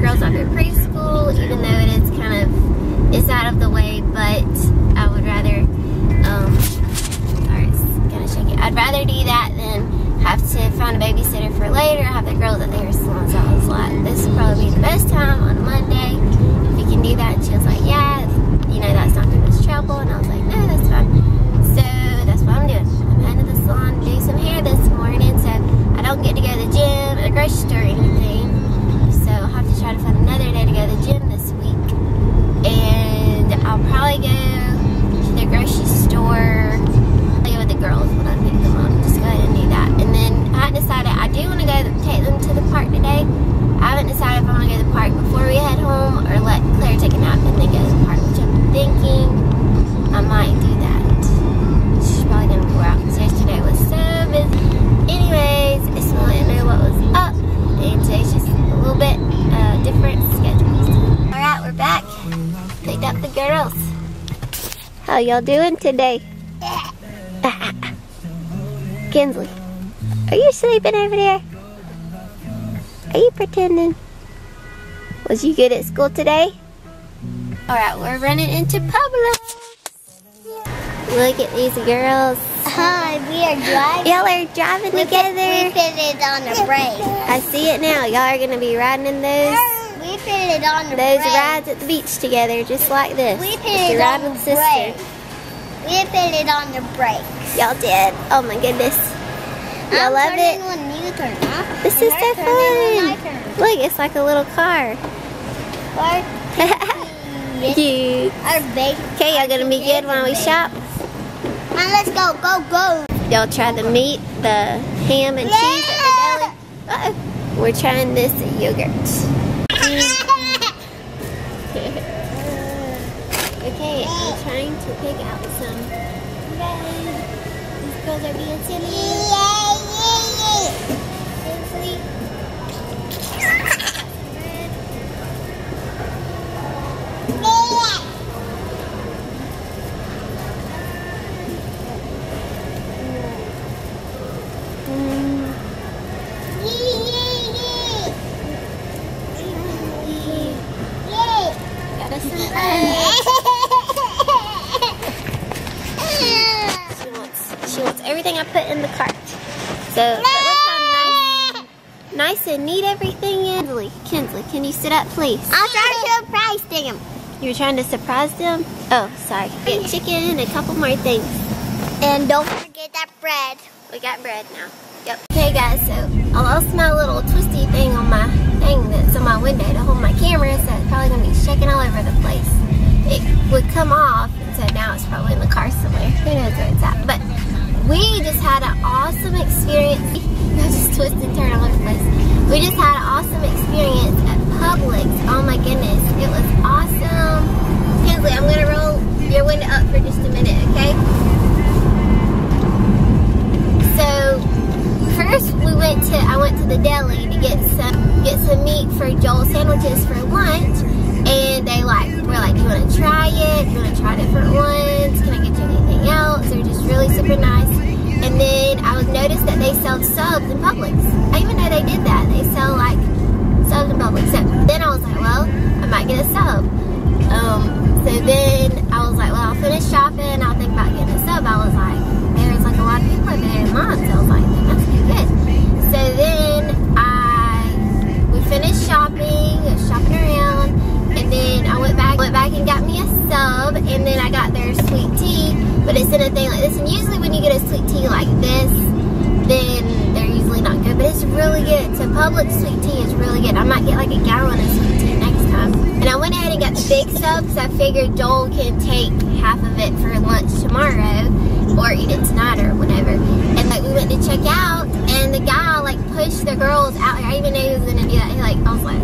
girls up at preschool, even though it is kind of, is out of the way, but I would rather, um, sorry, it's kind of shaky. I'd rather do that than have to find a babysitter for later, have the girls at the hair salon, this will probably be the best time on Monday, if we can do that, and she was like, yeah, you know, that's not too much trouble, and I was like, no, that's fine. So, that's what I'm doing. I'm heading to the salon to do some hair this morning, so I don't get to go to the gym or the grocery store anymore. Y'all doing today? Kinsley, are you sleeping over there? Are you pretending? Was you good at school today? Alright, we're running into Publix. Look at these girls. Hi, we are driving. Y'all are driving We together. put it on the brake. I see it now. Y'all are gonna be riding in those We it on the those rides at the beach together, just like this. We put With it your on the sister. We put it on the brake. Y'all did. Oh my goodness. I'm love it. turn, huh? This And is so I fun. Look, it's like a little car. Cute. Okay, y'all gonna be good when we shop? Now let's go, go, go. Y'all try the meat, the ham and cheese at the deli. Uh-oh. We're trying this yogurt. Okay, I'm trying to pick out some bread. These girls are being. Silly. Mm. Got us some bread. She wants, she wants everything I put in the cart. So, look how nice, nice and neat everything is. Kinsley, Kinsley, can you sit up, please? I'll try to surprise them. You were trying to surprise them? Oh, sorry. Get chicken and a couple more things. And don't forget that bread. We got bread now. Yep. Okay guys, so I lost my little twisty thing on my thing that's on my window to hold my camera, so it's probably gonna be shaking all over the place. It would come off, and so now it's probably in the car somewhere. Who knows where it's at? But we just had an awesome experience. I just twist and turn all over the place. We just had an awesome experience at Publix. Oh my goodness, it was awesome. Kinsley, I'm gonna roll your window up for just a minute, okay? So first we went to I went to the deli to get some get some meat for Joel's sandwiches for lunch and they like were like, Do you wanna try it? Do you wanna try different ones? Can I get you anything else? They're just really super nice. And then I noticed that they sell subs in Publix. I even know they did that. They sell like subs in Publix. So then I was like, well, I might get a sub. Um, so then good. I might get like a gallon of sweet tea next time. And I went ahead and got the big sub because I figured Joel can take half of it for lunch tomorrow or eat it tonight or whatever. And like we went to check out and the guy like pushed the girls out. I even knew he was gonna do that. He like I was like,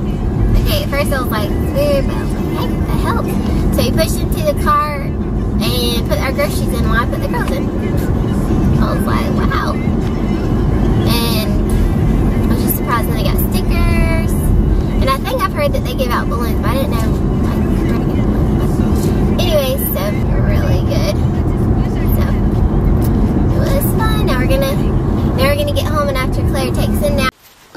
okay, at first I was like, weird, but I was like, hey, that helps. So he pushed into the car and put our groceries in while I put the girls in. I was like, wow. And I was just surprised when they got stickers. And I think I've heard that they give out balloons, but I didn't know like where to get anyways, so really good. So it was fun. Now we're gonna now we're gonna get home and after Klaire takes a nap.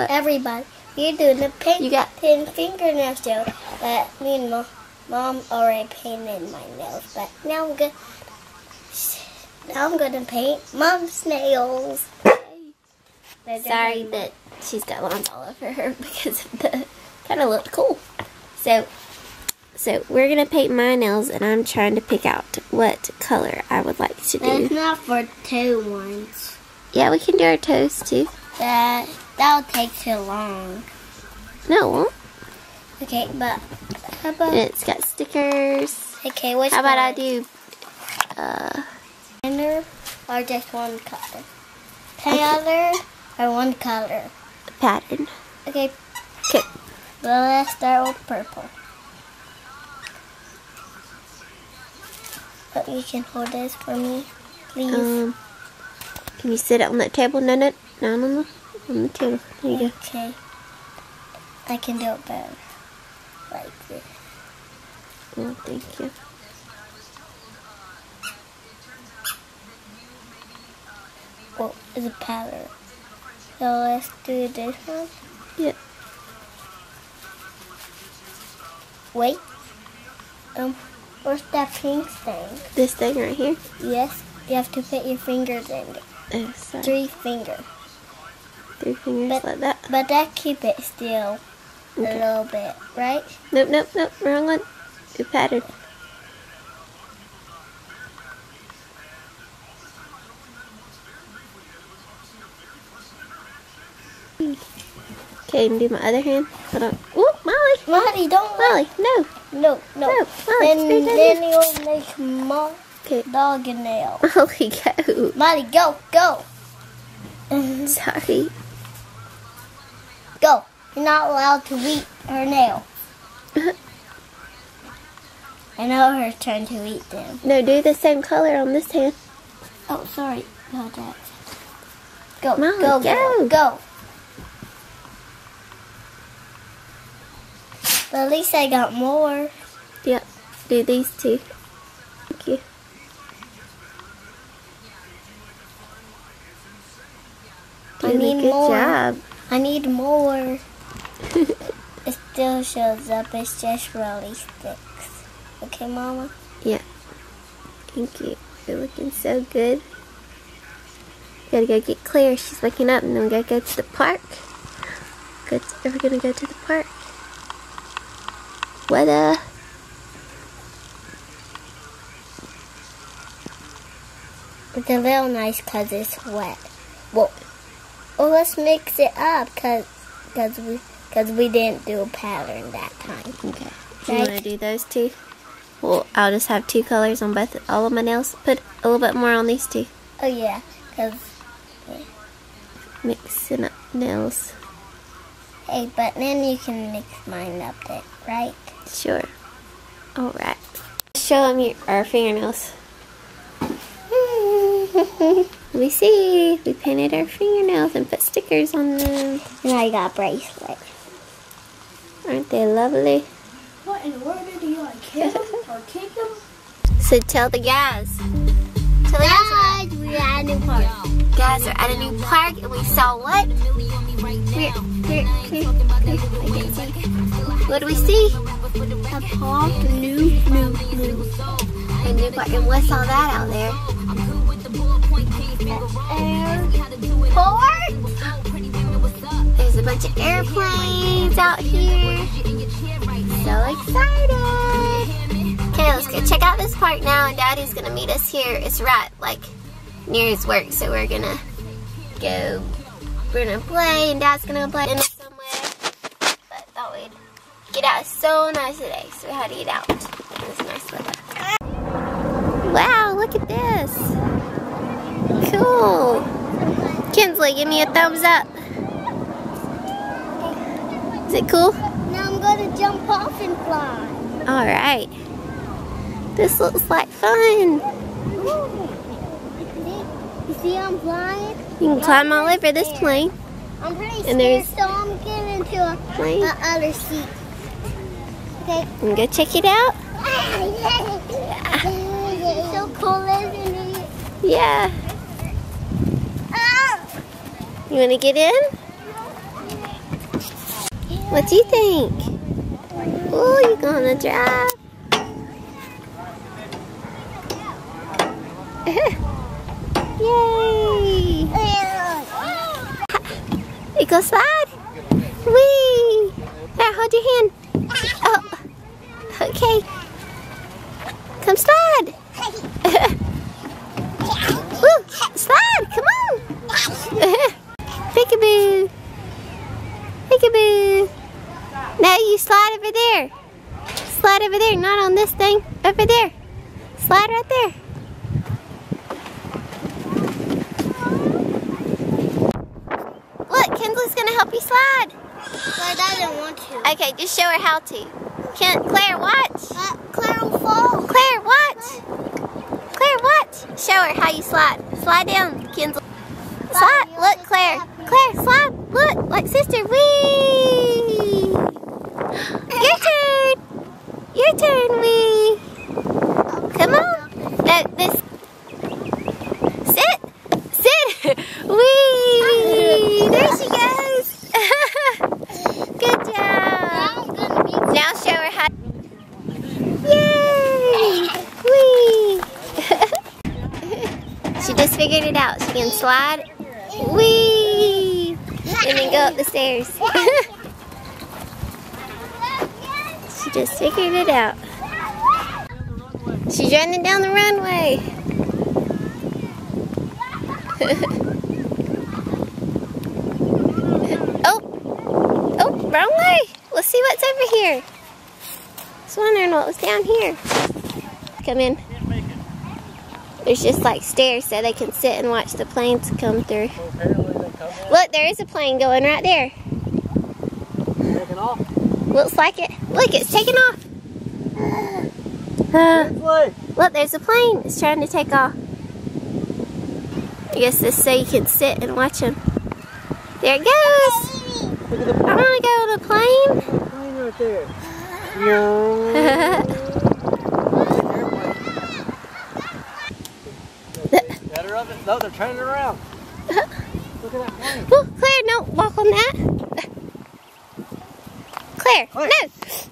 Everybody, you're doing the paint, You got- pin fingernail show, but me and mom, mom already painted my nails, but now I'm good. Now I'm gonna paint mom's nails. Sorry that she's got lines all over her because of the kind of looked cool. So, so we're gonna paint my nails, and I'm trying to pick out what color I would like to do. That's not for two ones. Yeah, we can do our toes too. That that'll take too long. No, it won't. Okay, but how about And it's got stickers. okay? Which How about I do? Uh, Color or just one color? Color or one color? pattern. Okay, Okay. Well let's start with purple. But you can hold this for me, please. Um, can you sit on that table? No, no, no, no, no. On the table. There you go. Okay. I can do it better. Like this. Oh, thank you. Well, it's a pattern. So let's do this one. Yeah. Wait. Um, where's that pink thing? This thing right here. Yes, you have to put your fingers in it. Oh, sorry. Three fingers. Three fingers But- like that. But that keep it still a little bit, right? Nope, nope, nope. Wrong one. Do pattern. Okay, and do my other hand. Hold on. Ooh, Molly! Molly, don't Molly, no! No, no. No, Molly, then then you'll make more Okay. dog nail. Molly, go! Molly, go, go. Sorry. Go. You're not allowed to eat her nail. I know her turn to eat them. No, do the same color on this hand. Oh, sorry about that. Go, Molly, go, go. go, go. But at least I got more. Yep. Do these two. Thank you. I need good more. job. I need more. It still shows up. It's just really sticks. Okay, Mama? Yeah. Thank you. You're looking so good. Gotta go get Klaire. She's waking up, and then we gotta go to the park. Go to, are we gonna go to the park? Uh? It's a little nice because it's wet. Well, well, let's mix it up because cause we, cause we didn't do a pattern that time. Okay. You Right. wanna do those two? Well, I'll just have two colors on both all of my nails. Put a little bit more on these two. Oh, yeah, because, Mixing up nails. hey, but then you can mix mine up there, right? Sure. All right. Show them your, our fingernails. we see. We painted our fingernails and put stickers on them. and I got bracelets. Aren't they lovely? What in the world do you like, kill them or kick them? So tell the guys. Tell the guys. Guys, we at a new park. Guys are at a new park and we saw what? Here, here, here. What do we see? A park, new, new, new. A new park. And what's all that out there? Airport? There's a bunch of airplanes out here. So excited. Okay, let's go check out this park now and Daddy's gonna meet us here. It's right like near his work, so we're gonna go we're gonna play and Dad's gonna play in somewhere. But thought we'd get out. So nice today, so we had to get out. It's nice weather. Wow, look at this. Cool. Kinsley, give me a thumbs up. Is it cool? Now I'm going to jump off and fly. All right. This looks like fun. You see I'm flying? You can climb all over this plane. I'm pretty And there's- so I'm getting into a, Plane. a other seat. Okay. And go check it out. so cool, isn't it? Yeah. Ah! You want to get in? What do you think? Oh, you're gonna drive? Yay! You go slide. Whee! Now hold your hand. Okay. Come slide. Woo! Slide, come on. Peekaboo. Peekaboo. Now you slide over there. Slide over there, not on this thing. Over there. Slide right there. Look, Kinsley's gonna help you slide. But I doesn't want to. Okay, just show her how to. Can Klaire, watch. Uh, Klaire will fall. Klaire, watch. Klaire, watch. Show her how you slide. Slide down, Kinsley. Slide. Look, Klaire. Klaire, slide. Look, like sister. Wee. Your turn. Your turn, Wee. Come on. No, this. Sit. Sit. Wee. There she goes. Good job. I'm gonna be Now show her how. Yay! Whee! she just figured it out. She can slide. Whee! And then go up the stairs. She just figured it out. She's running down the runway. oh! Oh, wrong way. Let's see what's over here. I was wondering what was down here. Come in. There's just like stairs so they can sit and watch the planes come through. Look, there is a plane going right there. Taking off. Looks like it. Look, it's taking off. Uh, look, there's a plane. It's trying to take off. I guess this so you can sit and watch them. There it goes. Look at the I want to go on a plane. plane right there. Yeah. Better of it. No, they're turning around. Look at that plane. Oh, Klaire, no, walk on that. Klaire, Klaire.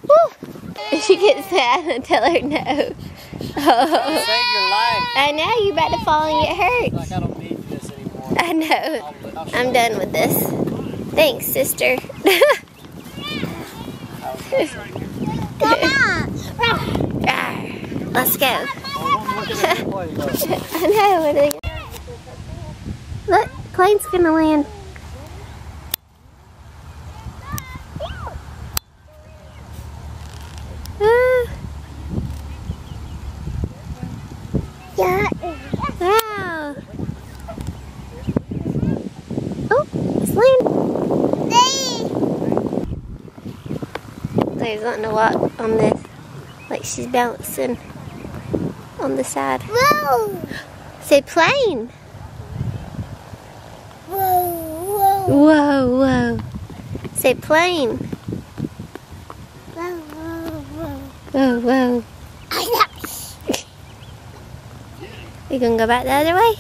no. Woo. She gets mad and tell her no. Oh. Save your life. I know, you're about to fall and get hurt. Like I don't need this anymore. I know. I'll, I'll I'm done with this. Thanks, sister. Come on. Let's go. Look at that plane, though. I know. What are they... Look, plane's gonna land. Ah, Yeah. wow. Oh, it's landing. There's wanting to walk on this, like she's balancing on the side. Whoa. Say plane. Whoa. Whoa. Whoa, whoa. Say plane. Whoa. Whoa. Whoa. Whoa, whoa. I know. You gonna go back the other way?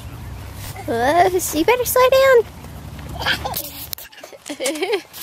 Whoa, so you better slow down.